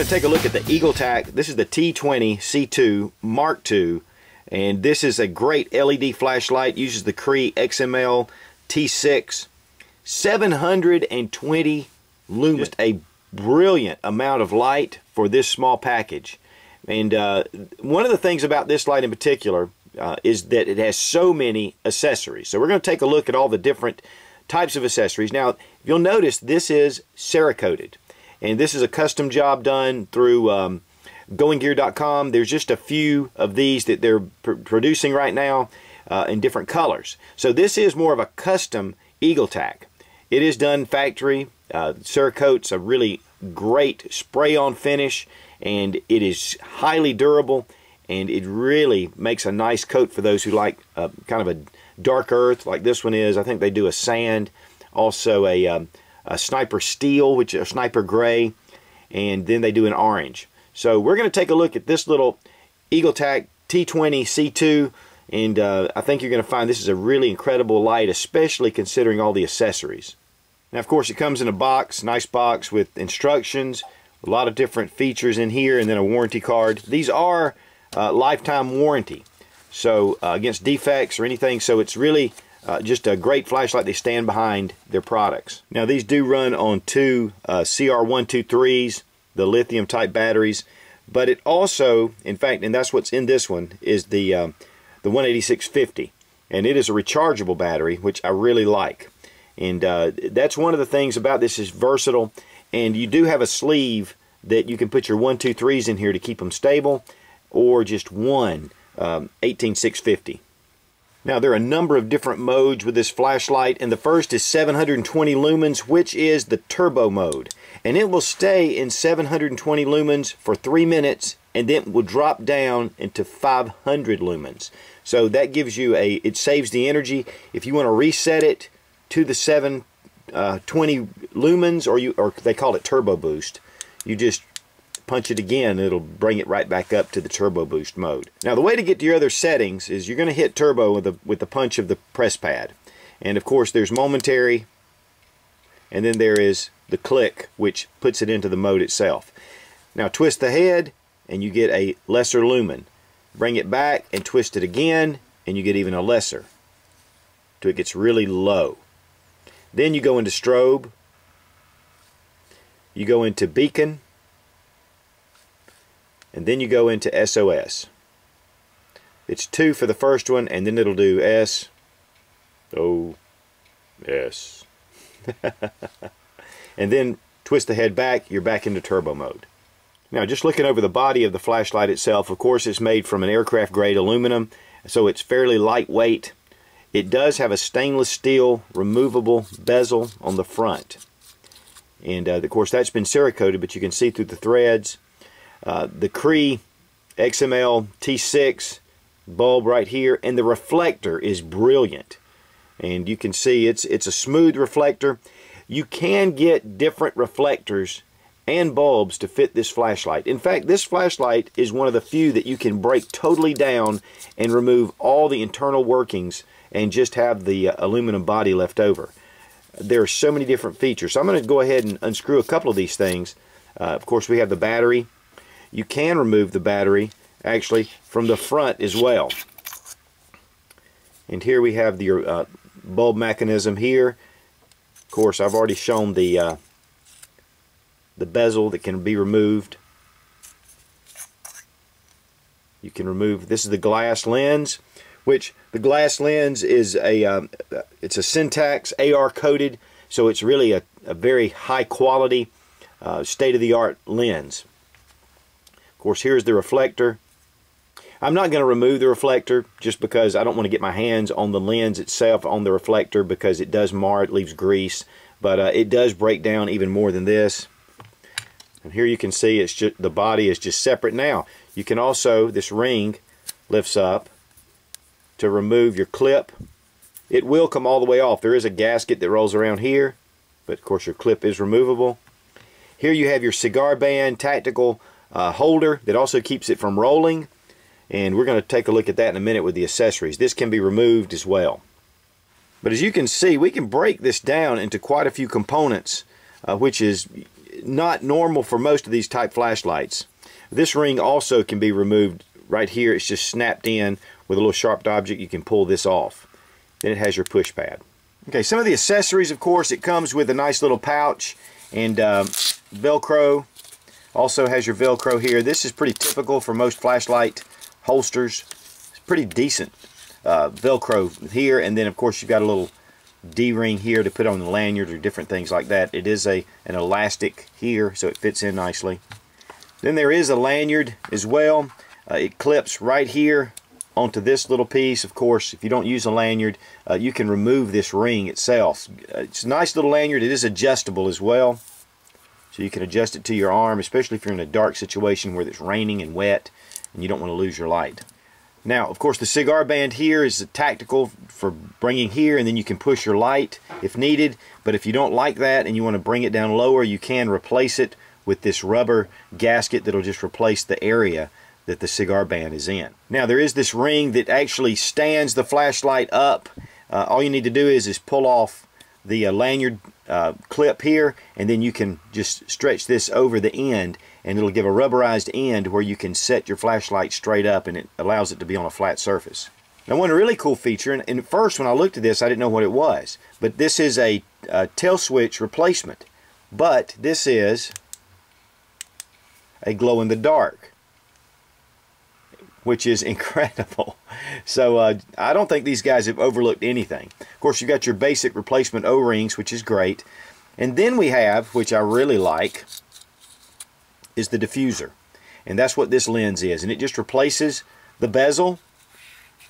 going to take a look at the Eagle EagleTac. This is the T20 C2 Mark II. And this is a great LED flashlight. Uses the Cree XML T6. 720 lumens. Just a brilliant amount of light for this small package. And uh, one of the things about this light in particular uh, is that it has so many accessories. So we're going to take a look at all the different types of accessories. Now, you'll notice this is Cerakoted. And this is a custom job done through um, goinggear.com. There's just a few of these that they're pr producing right now uh, in different colors. So this is more of a custom EagleTac. It is done factory. Uh, Cerakote's a really great spray-on finish and it is highly durable and it really makes a nice coat for those who like uh, kind of a dark earth like this one is. I think they do a sand, also a, um, a sniper steel, which is a sniper gray, and then they do an orange. So we're going to take a look at this little EagleTac T20 C2 and uh, I think you're going to find this is a really incredible light, especially considering all the accessories. Now, of course, it comes in a box, nice box with instructions, a lot of different features in here, and then a warranty card. These are uh, lifetime warranty, so uh, against defects or anything, so it's really uh, just a great flashlight. They stand behind their products. Now, these do run on two uh, CR123s, the lithium type batteries, but it also, in fact, and that's what's in this one, is the um, the 18650 and it is a rechargeable battery which I really like. And uh, that's one of the things about this is versatile. And you do have a sleeve that you can put your 123s in here to keep them stable or just one um, 18650 now there are a number of different modes with this flashlight and the first is 720 lumens which is the turbo mode and it will stay in 720 lumens for three minutes and then will drop down into 500 lumens. So that gives you a, it saves the energy. If you want to reset it to the 720 uh, lumens, or you, or they call it turbo boost, you just punch it again, it'll bring it right back up to the turbo boost mode. Now the way to get to your other settings is you're going to hit turbo with the, with the punch of the press pad. And of course there's momentary, and then there is the click, which puts it into the mode itself. Now twist the head, and you get a lesser lumen. Bring it back and twist it again and you get even a lesser. Till it gets really low. Then you go into strobe. You go into beacon. And then you go into SOS. It's 2 for the first one and then it'll do S. O. S. and then twist the head back, you're back into turbo mode. Now just looking over the body of the flashlight itself, of course it's made from an aircraft grade aluminum, so it's fairly lightweight. It does have a stainless steel removable bezel on the front. And uh, of course that's been cerakoted, but you can see through the threads. Uh, the Cree XML T6 bulb right here, and the reflector is brilliant. And you can see it's, it's a smooth reflector. You can get different reflectors and bulbs to fit this flashlight. In fact, this flashlight is one of the few that you can break totally down and remove all the internal workings and just have the uh, aluminum body left over. There are so many different features. So I'm going to go ahead and unscrew a couple of these things. Uh, of course, we have the battery. You can remove the battery, actually, from the front as well. And here we have the uh, bulb mechanism here. Of course, I've already shown the uh, the bezel that can be removed. You can remove, this is the glass lens, which the glass lens is a, um, it's a Syntax AR coated, so it's really a, a very high quality, uh, state-of-the-art lens. Of course, here's the reflector. I'm not going to remove the reflector just because I don't want to get my hands on the lens itself on the reflector because it does mar, it leaves grease, but uh, it does break down even more than this. And here you can see it's just the body is just separate now. You can also, this ring lifts up to remove your clip. It will come all the way off. There is a gasket that rolls around here, but of course your clip is removable. Here you have your cigar band tactical uh, holder that also keeps it from rolling. And we're going to take a look at that in a minute with the accessories. This can be removed as well. But as you can see, we can break this down into quite a few components, uh, which is not normal for most of these type flashlights. This ring also can be removed right here. It's just snapped in with a little sharp object. You can pull this off. Then it has your push pad. Okay, some of the accessories, of course, it comes with a nice little pouch and um, Velcro. Also has your Velcro here. This is pretty typical for most flashlight holsters. It's pretty decent uh, Velcro here, and then of course you've got a little D-ring here to put on the lanyard or different things like that. It is a an elastic here, so it fits in nicely. Then there is a lanyard as well. Uh, it clips right here onto this little piece. Of course, if you don't use a lanyard, uh, you can remove this ring itself. Uh, it's a nice little lanyard. It is adjustable as well. So you can adjust it to your arm, especially if you're in a dark situation where it's raining and wet and you don't want to lose your light. Now, of course, the cigar band here is tactical for bringing here, and then you can push your light if needed. But if you don't like that and you want to bring it down lower, you can replace it with this rubber gasket that'll just replace the area that the cigar band is in. Now, there is this ring that actually stands the flashlight up. Uh, all you need to do is, is pull off the uh, lanyard uh, clip here, and then you can just stretch this over the end and it'll give a rubberized end where you can set your flashlight straight up and it allows it to be on a flat surface. Now one really cool feature, and, at first when I looked at this I didn't know what it was, but this is a, a tail switch replacement. But this is a glow in the dark, which is incredible. So uh, I don't think these guys have overlooked anything. Of course, you've got your basic replacement O-rings, which is great. And then we have, which I really like, is the diffuser. And that's what this lens is. And it just replaces the bezel.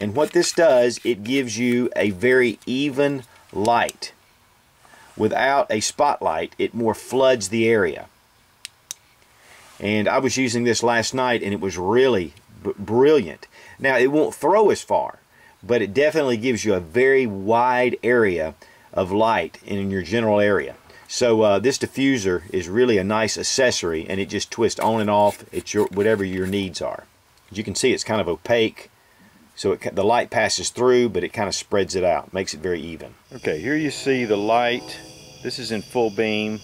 And what this does, it gives you a very even light. Without a spotlight, it more floods the area. And I was using this last night and it was really brilliant. Now, it won't throw as far, but it definitely gives you a very wide area of light in your general area. So uh, this diffuser is really a nice accessory and it just twists on and off. It's your whatever your needs are. As you can see it's kind of opaque so it, the light passes through but it kind of spreads it out. Makes it very even. Okay here you see the light. This is in full beam.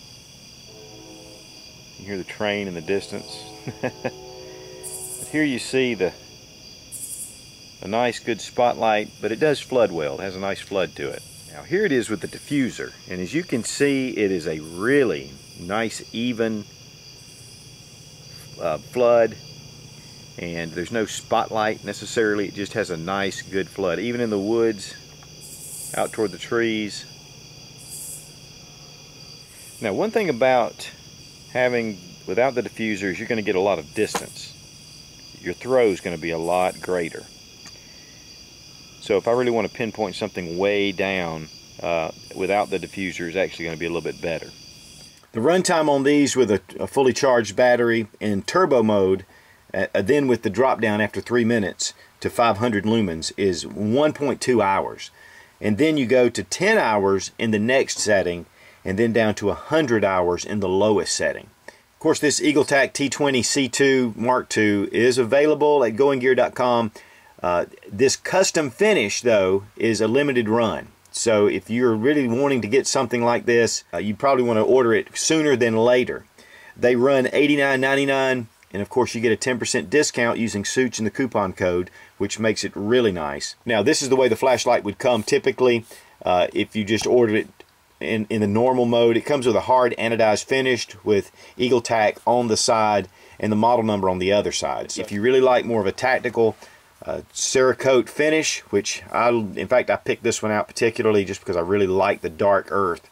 You hear the train in the distance. here you see the a nice good spotlight but it does flood well. It has a nice flood to it. Now here it is with the diffuser and as you can see it is a really nice even uh, flood and there's no spotlight necessarily it just has a nice good flood even in the woods out toward the trees now one thing about having without the diffuser is you're going to get a lot of distance your throw is going to be a lot greater so if I really want to pinpoint something way down uh, without the diffuser is actually going to be a little bit better. The runtime on these with a, a, fully charged battery in turbo mode, uh, uh then with the drop down after three minutes to 500 lumens is 1.2 hours. And then you go to 10 hours in the next setting and then down to 100 hours in the lowest setting. Of course, this EagleTac T20 C2 Mark II is available at goinggear.com uh, this custom finish, though, is a limited run. So if you're really wanting to get something like this, uh, you probably want to order it sooner than later. They run $89.99, and of course you get a 10% discount using Sootch in the coupon code, which makes it really nice. Now this is the way the flashlight would come typically uh, if you just ordered it in, in the normal mode. It comes with a hard anodized finish with EagleTac on the side and the model number on the other side. So if you really like more of a tactical uh, Cerakote finish, which I, in fact, I picked this one out particularly just because I really like the dark earth.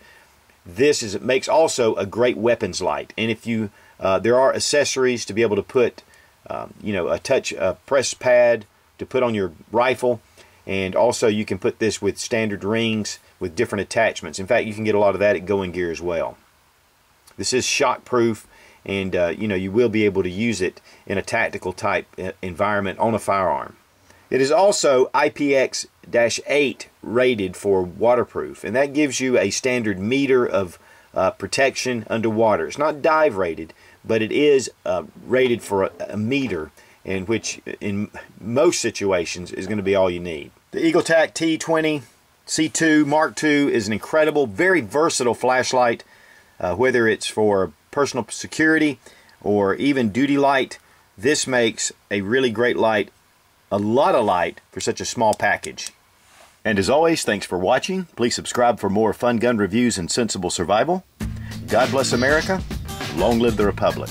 This is it makes also a great weapons light, and if you uh, there are accessories to be able to put, um, you know, a touch a press pad to put on your rifle, and also you can put this with standard rings with different attachments. In fact, you can get a lot of that at Going Gear as well. This is shock proof and uh, you know you will be able to use it in a tactical type uh, environment on a firearm. It is also IPX-8 rated for waterproof and that gives you a standard meter of uh, protection underwater. It's not dive rated but it is uh, rated for a, a meter in which in most situations is going to be all you need. The EagleTac T20 C2 Mark II is an incredible, very versatile flashlight, uh, whether it's for personal security or even duty light, this makes a really great light, a lot of light for such a small package. And as always, thanks for watching. Please subscribe for more fun gun reviews and sensible survival. God bless America. Long live the Republic.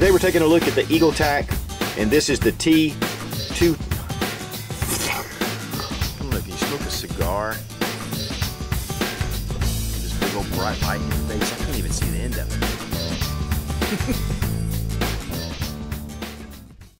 Today we're taking a look at the Eagle Tac, and this is the T2. I don't know if you smoke a cigar. This big old bright light in your face. I can't even see the end of it.